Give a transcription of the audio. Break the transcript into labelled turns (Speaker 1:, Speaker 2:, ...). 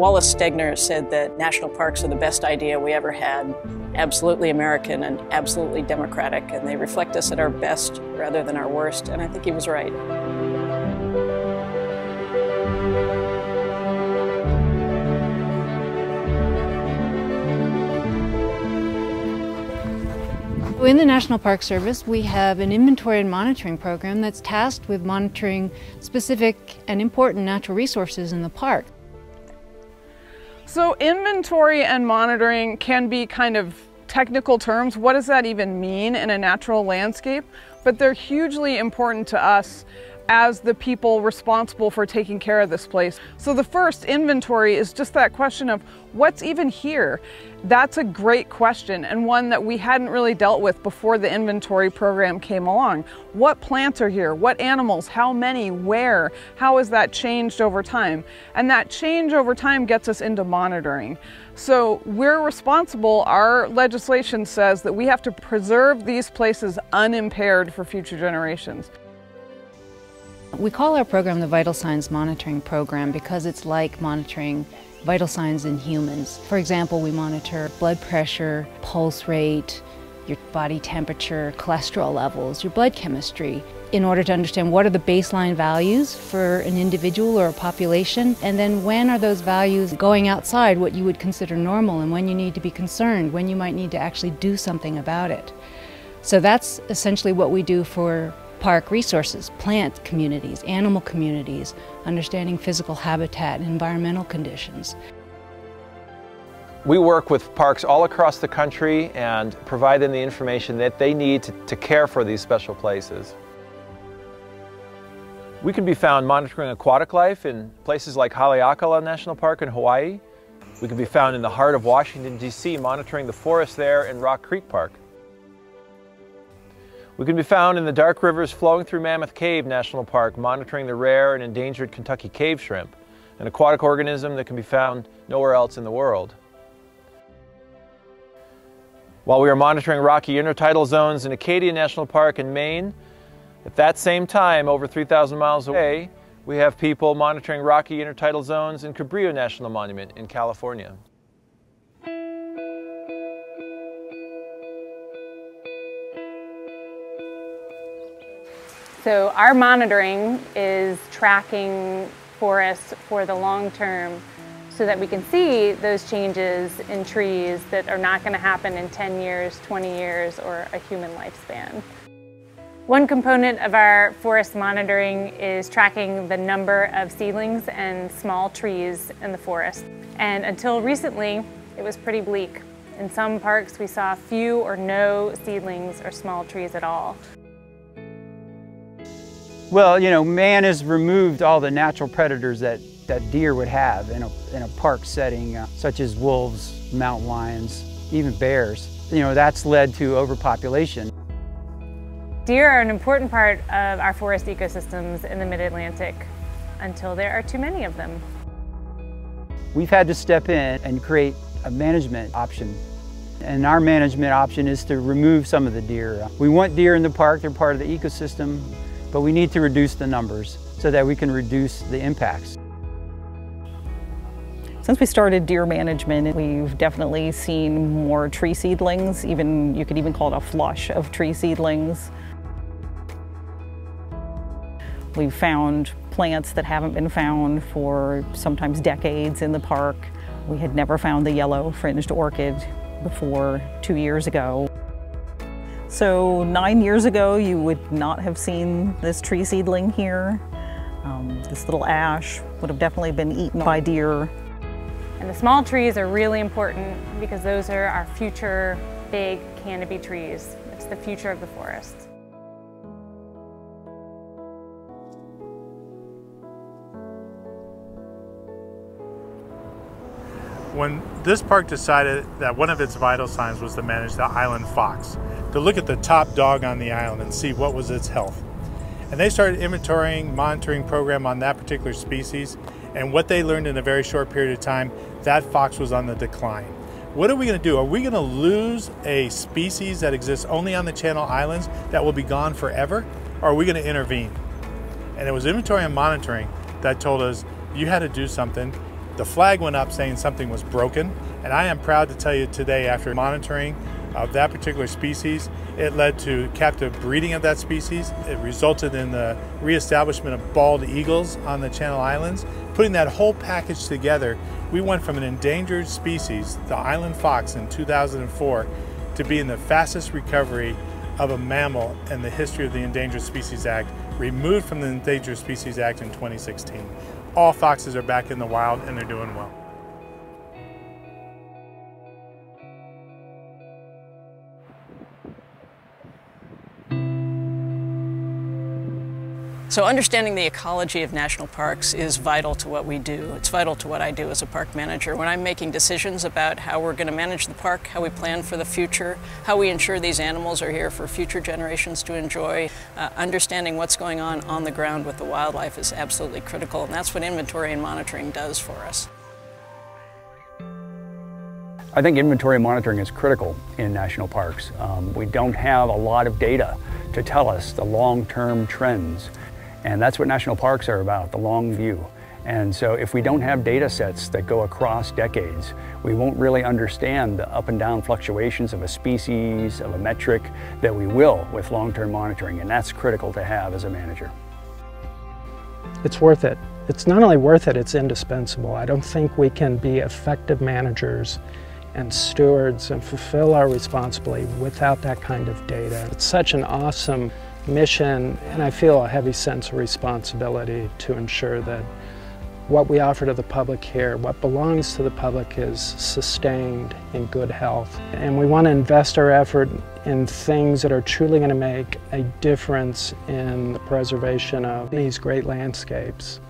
Speaker 1: Wallace Stegner said that national parks are the best idea we ever had, absolutely American and absolutely democratic, and they reflect us at our best rather than our worst, and I think he was right.
Speaker 2: In the National Park Service, we have an inventory and monitoring program that's tasked with monitoring specific and important natural resources in the park.
Speaker 3: So inventory and monitoring can be kind of technical terms. What does that even mean in a natural landscape? But they're hugely important to us as the people responsible for taking care of this place. So the first inventory is just that question of what's even here? That's a great question and one that we hadn't really dealt with before the inventory program came along. What plants are here? What animals? How many? Where? How has that changed over time? And that change over time gets us into monitoring. So we're responsible, our legislation says that we have to preserve these places unimpaired for future generations.
Speaker 2: We call our program the Vital Signs Monitoring Program because it's like monitoring vital signs in humans. For example, we monitor blood pressure, pulse rate, your body temperature, cholesterol levels, your blood chemistry, in order to understand what are the baseline values for an individual or a population, and then when are those values going outside what you would consider normal and when you need to be concerned, when you might need to actually do something about it. So that's essentially what we do for park resources, plant communities, animal communities, understanding physical habitat and environmental conditions.
Speaker 4: We work with parks all across the country and provide them the information that they need to, to care for these special places. We can be found monitoring aquatic life in places like Haleakala National Park in Hawaii. We can be found in the heart of Washington, D.C. monitoring the forest there in Rock Creek Park. We can be found in the dark rivers flowing through Mammoth Cave National Park, monitoring the rare and endangered Kentucky cave shrimp, an aquatic organism that can be found nowhere else in the world. While we are monitoring rocky intertidal zones in Acadia National Park in Maine, at that same time, over 3,000 miles away, we have people monitoring rocky intertidal zones in Cabrillo National Monument in California.
Speaker 5: So our monitoring is tracking forests for the long term so that we can see those changes in trees that are not going to happen in 10 years, 20 years, or a human lifespan. One component of our forest monitoring is tracking the number of seedlings and small trees in the forest. And until recently, it was pretty bleak. In some parks, we saw few or no seedlings or small trees at all.
Speaker 6: Well, you know, man has removed all the natural predators that, that deer would have in a, in a park setting, uh, such as wolves, mountain lions, even bears. You know, that's led to overpopulation.
Speaker 5: Deer are an important part of our forest ecosystems in the mid-Atlantic until there are too many of them.
Speaker 6: We've had to step in and create a management option. And our management option is to remove some of the deer. We want deer in the park, they're part of the ecosystem but we need to reduce the numbers so that we can reduce the impacts.
Speaker 7: Since we started deer management, we've definitely seen more tree seedlings, even you could even call it a flush of tree seedlings. We've found plants that haven't been found for sometimes decades in the park. We had never found the yellow fringed orchid before two years ago. So nine years ago, you would not have seen this tree seedling here. Um, this little ash would have definitely been eaten by deer.
Speaker 5: And the small trees are really important because those are our future big canopy trees. It's the future of the forest.
Speaker 8: When this park decided that one of its vital signs was to manage the island fox, to look at the top dog on the island and see what was its health. And they started inventorying, monitoring program on that particular species. And what they learned in a very short period of time, that fox was on the decline. What are we going to do? Are we going to lose a species that exists only on the Channel Islands that will be gone forever? Or are we going to intervene? And it was inventory and monitoring that told us you had to do something the flag went up saying something was broken. And I am proud to tell you today, after monitoring of that particular species, it led to captive breeding of that species. It resulted in the reestablishment of bald eagles on the Channel Islands. Putting that whole package together, we went from an endangered species, the island fox in 2004, to being the fastest recovery of a mammal in the history of the Endangered Species Act, removed from the Endangered Species Act in 2016. All foxes are back in the wild and they're doing well.
Speaker 1: So understanding the ecology of national parks is vital to what we do. It's vital to what I do as a park manager. When I'm making decisions about how we're going to manage the park, how we plan for the future, how we ensure these animals are here for future generations to enjoy, uh, understanding what's going on on the ground with the wildlife is absolutely critical, and that's what inventory and monitoring does for us.
Speaker 9: I think inventory and monitoring is critical in national parks. Um, we don't have a lot of data to tell us the long-term trends and that's what national parks are about, the long view. And so if we don't have data sets that go across decades, we won't really understand the up and down fluctuations of a species, of a metric, that we will with long-term monitoring, and that's critical to have as a manager.
Speaker 10: It's worth it. It's not only worth it, it's indispensable. I don't think we can be effective managers and stewards and fulfill our responsibility without that kind of data. It's such an awesome mission, and I feel a heavy sense of responsibility to ensure that what we offer to the public here, what belongs to the public is sustained in good health. And we want to invest our effort in things that are truly going to make a difference in the preservation of these great landscapes.